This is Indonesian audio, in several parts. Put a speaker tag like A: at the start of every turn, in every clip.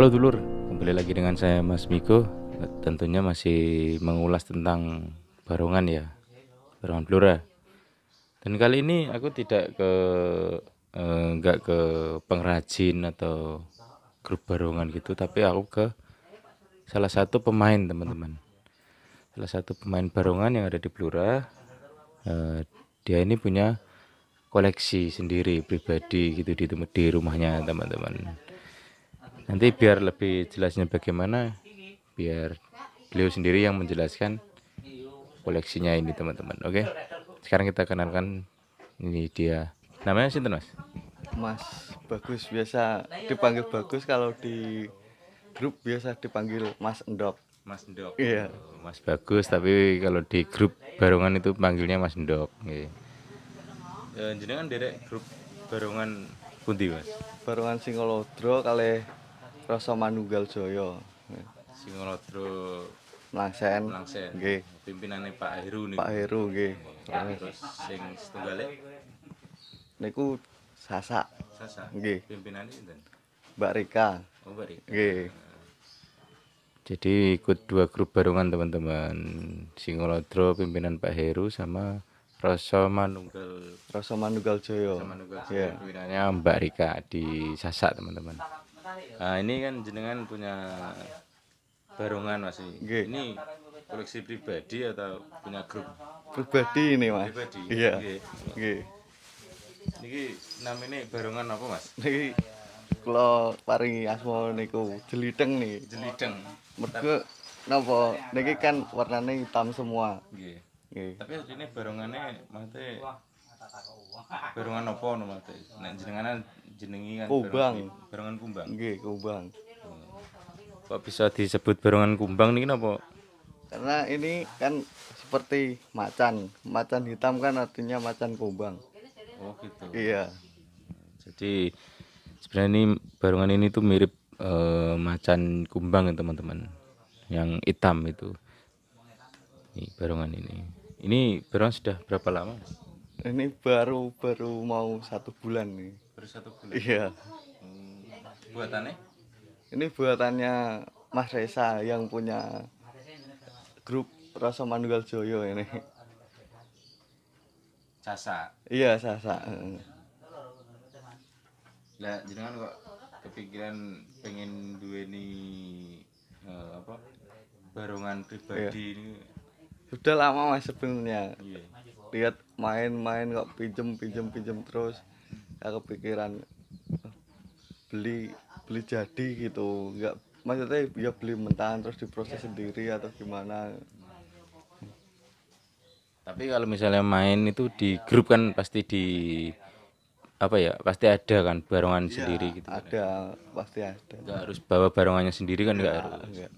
A: Halo dulur, kembali lagi dengan saya Mas Miko. Tentunya masih mengulas tentang barongan ya, barongan Blora. Dan kali ini aku tidak ke eh, nggak ke pengrajin atau grup barongan gitu, tapi aku ke salah satu pemain teman-teman. Salah satu pemain barongan yang ada di Blora. Eh, dia ini punya koleksi sendiri pribadi gitu di di rumahnya teman-teman. Nanti biar lebih jelasnya bagaimana, biar beliau sendiri yang menjelaskan koleksinya ini teman-teman. Oke, sekarang kita kenalkan ini dia. Namanya Sinten Mas?
B: Mas Bagus biasa dipanggil Bagus kalau di grup biasa dipanggil Mas Endok.
A: Mas Ndok.
B: Iya.
A: Mas Bagus, tapi kalau di grup barongan itu panggilnya Mas Ndok. Nggih. Ya, jenengan derek grup barongan pundi Mas?
B: Barongan Singolodro kali Rasa Manunggal Jaya.
A: Singolodro
B: Mlangsen.
A: Langsen.
B: Nggih.
A: Pimpinannya Pak Heru nih.
B: Pak Heru nggih.
A: Terus sing setunggale
B: Niku Sasak
A: Sasa.
B: nggih.
A: Pimpinannya sinten?
B: Mbak Rika.
A: Oh, Bari.
B: Nggih.
A: Jadi ikut dua grup barongan teman-teman. Singolodro pimpinan Pak Heru sama Rasa Manunggal
B: Rasa Manunggal Jaya.
A: Manunggal
B: Iya.
A: pimpinannya Mbak Rika di Sasak teman-teman. Nah ini kan jenengan punya barongan masih.
B: Nggih.
A: Ini koleksi pribadi atau punya grup
B: Pribadi ini Mas.
A: pribadi?
B: Iya.
A: Nggih. Niki namanya barongan apa mas?
B: Niki kula paringi asma niku Jeliteng nih.
A: Jelideng.
B: Mergo napa niki kan warnanya hitam semua.
A: Nggih.
B: Nggih.
A: Tapi ini barongannya mate barongan apa no mate? Nek jenengan jenengi kan
B: Kumbang.
A: barongan- Barongan kumbang.
B: Nggih, kubang.
A: Kok bisa disebut barongan kumbang niki napa?
B: Karena ini kan seperti macan. Macan hitam kan artinya macan kumbang.
A: Oh gitu.
B: Iya.
A: Jadi sebenarnya ini barongan ini tuh mirip eh, macan kumbang ya teman-teman. Yang hitam itu. Ini barongan ini. Ini barongan sudah berapa lama?
B: Ini baru baru mau satu bulan nih.
A: Baru satu bulan.
B: Iya.
A: Buatannya?
B: Ini buatannya Mas Reza yang punya grup Rasa Manunggal Joyo ini.
A: Sasa.
B: Iya, Sasa.
A: Lah jenengan kok kepikiran pengen duweni eh, apa? Barongan pribadi ini.
B: Sudah lama Mas sebenarnya.
A: Iya.
B: Lihat main-main kok pinjem pinjem pinjem terus. Ya kepikiran "Oh, beli beli jadi gitu. Enggak maksudnya ya beli mentahan terus diproses sendiri atau gimana.
A: Tapi kalau misalnya main itu di grup kan pasti di apa ya? Pasti ada kan barongan sendiri gitu. kan.
B: Ada, pasti ada.
A: Nggak harus bawa barongannya sendiri kan nggak harus.
B: Enggak.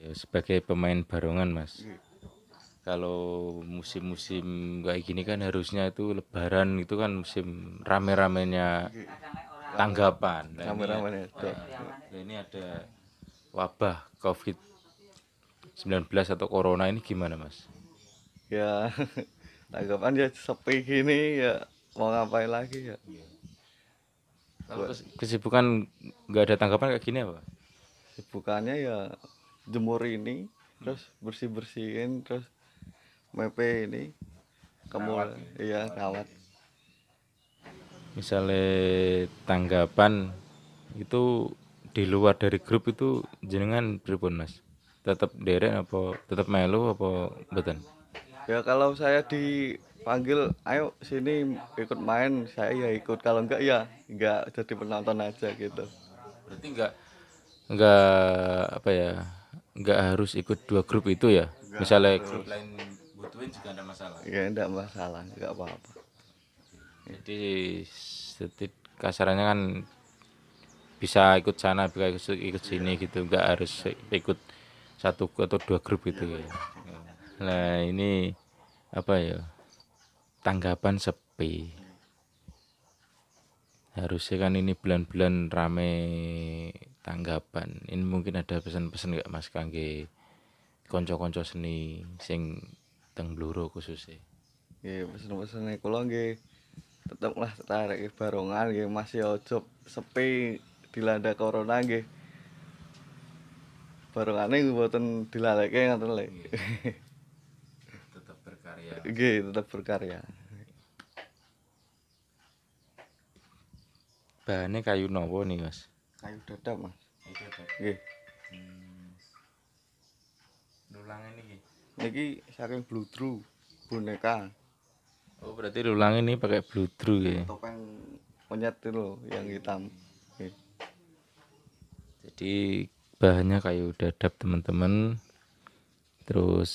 A: Ya, sebagai pemain barongan mas. Kalau musim-musim kayak gini kan harusnya itu lebaran itu kan musim rame-ramenya tanggapan. Nah, ini
B: Rame-rame ada.
A: Nah, ini ada wabah COVID-19 atau corona ini gimana mas?
B: Ya tanggapan ya sepi gini ya mau ngapain lagi ya.
A: Kalau kes- kesibukan nggak ada tanggapan kayak gini apa?
B: Sibukannya ya jemur ini terus bersih-bersihin terus mepe ini kamu iya rawat
A: Misalnya tanggapan itu di luar dari grup itu jenengan pripun mas? Tetap derek apa tetap melu apa betul?
B: ya kalau saya dipanggil ayo sini ikut main. Saya ya ikut. Kalau enggak ya enggak jadi penonton aja gitu.
A: Berarti nggak nggak apa ya nggak harus ikut dua grup itu ya? Misalnya grup lain butuhin juga ada masalah.
B: ya enggak masalah enggak apa-apa
A: Jadi setit kasarannya kan bisa ikut sana, bisa ikut, ikut sini gitu, nggak harus ikut satu atau dua grup gitu ya. Nah ini apa ya tanggapan sepi. Harusnya kan ini bulan-bulan rame tanggapan. Ini mungkin ada pesan-pesan nggak mas kangge konco-konco seni sing teng Bluro khususnya.
B: Nggih, pesen-pesene kula nggih tetep lah tarik barongan nggih masih ojo sepi dilanda corona nggih barengane mboten dilaleke ngoten lho.
A: tetap berkarya
B: Nggih, tetep berkarya.
A: bahannya kayu nopo nih mas
B: Kayu dadap, Mas.
A: itu ada
B: Nggih.
A: lulang ini
B: Niki saking bludru boneka.
A: Oh berarti lulang ini pakai bludru ya?
B: Topeng monyet itu loh yang hitam. Nggih.
A: jadi bahannya kayu dadap teman-teman. Terus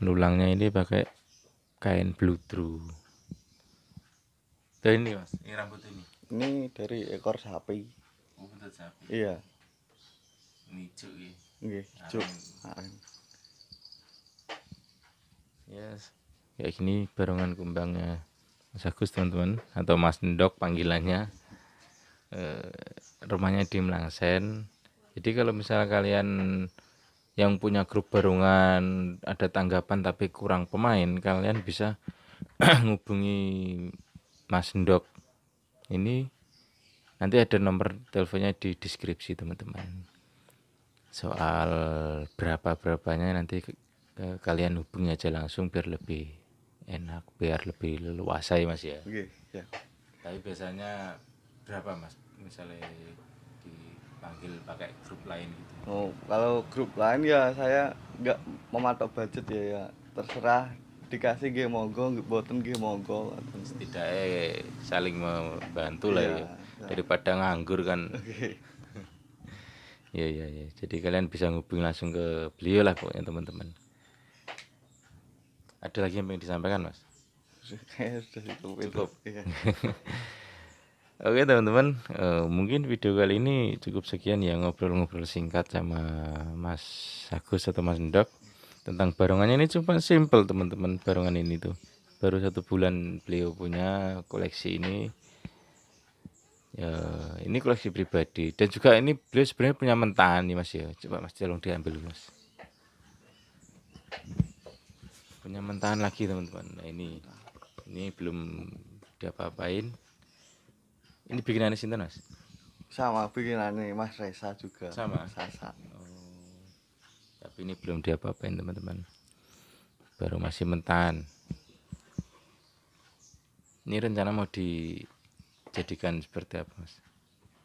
A: lulangnya ini pakai kain bludru Dan ini mas ini rambut ini?
B: Ini dari ekor sapi.
A: oh sapi.
B: Iya,
A: ini hijau ya?
B: Nggih, juk.
A: Yes. Kayak gini barongan kembangnya Mas Agus teman-teman atau Mas Ndok panggilannya. Eh, rumahnya di Melangsen jadi kalau misalnya kalian yang punya grup barongan ada tanggapan tapi kurang pemain kalian bisa ngubungi Mas Ndok. Ini nanti ada nomor teleponnya di deskripsi teman-teman. Soal berapa berapanya nanti kalian hubungi aja langsung biar lebih enak biar lebih leluasa ya mas ya
B: Nggih, ya.
A: tapi biasanya berapa mas misalnya dipanggil pakai grup lain gitu
B: Oh, kalau grup lain ya saya nggak mematok budget ya, ya. Terserah dikasih nggih monggo, boten nggih monggo.
A: setidaknya saling membantu lah
B: Iya,
A: ya
B: iya.
A: daripada nganggur kan
B: Nggih.
A: Iya iya iya. Jadi kalian bisa ngubungi langsung ke beliau lah pokoknya teman-teman. Ada lagi yang pengen disampaikan mas?
B: Kayaknya sudah cukup.
A: Cukup.
B: Iya.
A: Oke teman-teman, eh, mungkin video kali ini cukup sekian ya ngobrol-ngobrol singkat sama Mas Agus atau Mas Ndok tentang barongannya ini cuma simple teman-teman barongan ini tuh baru satu bulan beliau punya koleksi ini ya ini koleksi pribadi dan juga ini beliau sebenarnya punya mentahan nih mas ya coba mas tolong diambil dulu, mas punya mentahan lagi teman-teman nah ini ini belum diapa-apain ini bikinannya sinten mas
B: Sama bikinannya Mas Reza juga.
A: Sama?
B: Sasa.
A: tapi ini belum diapa-apain teman-teman baru masih mentahan ini rencana mau dijadikan seperti apa mas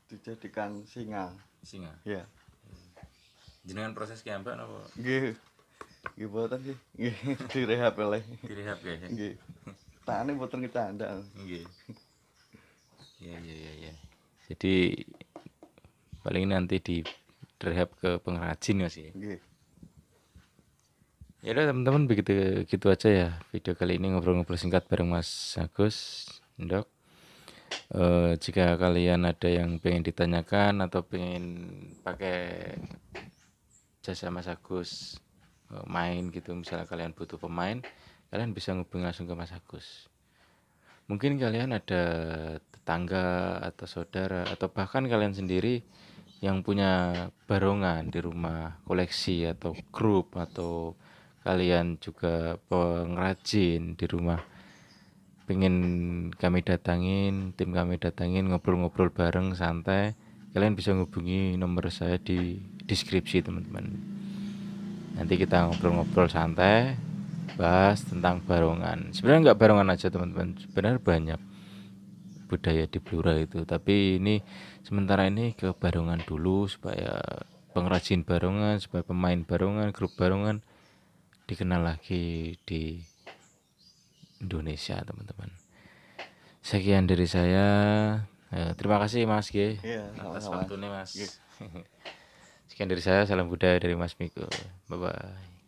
B: Dijadikan singa.
A: singa
B: Ya.
A: jenengan proses kiambak apa
B: Nggih. Nggih boten sih. Nggih, direhab oleh.
A: direhab ya
B: Nggih. Tane boten kecanda.
A: Nggih. Iya iya iya iya. Jadi paling nanti di rehab ke pengrajin ya.
B: Nggih.
A: Ya udah teman-teman begitu gitu aja ya video kali ini ngobrol-ngobrol singkat bareng Mas Agus, Ndok. Eh, jika kalian ada yang pengen ditanyakan atau pengen pakai jasa Mas Agus main gitu, misalnya kalian butuh pemain, kalian bisa ngubungi langsung ke Mas Agus. Mungkin kalian ada tetangga atau saudara atau bahkan kalian sendiri yang punya barongan di rumah, koleksi atau grup atau kalian juga pengrajin di rumah. Pengen kami datangin tim kami datangin ngobrol-ngobrol bareng santai kalian bisa ngubungi nomor saya di deskripsi teman-teman nanti kita ngobrol-ngobrol santai bahas tentang barongan. Sebenarnya nggak barongan aja teman-teman. Sebenarnya banyak budaya di Blora itu. Tapi ini sementara ini ke barongan dulu supaya pengrajin barongan supaya pemain barongan grup barongan dikenal lagi di Indonesia teman-teman. Sekian dari saya. Eh, terima kasih Mas G
B: Iya,
A: atas waktunya Mas.
B: Iya.
A: sekian dari saya salam budaya dari Mas Miko. Bye bye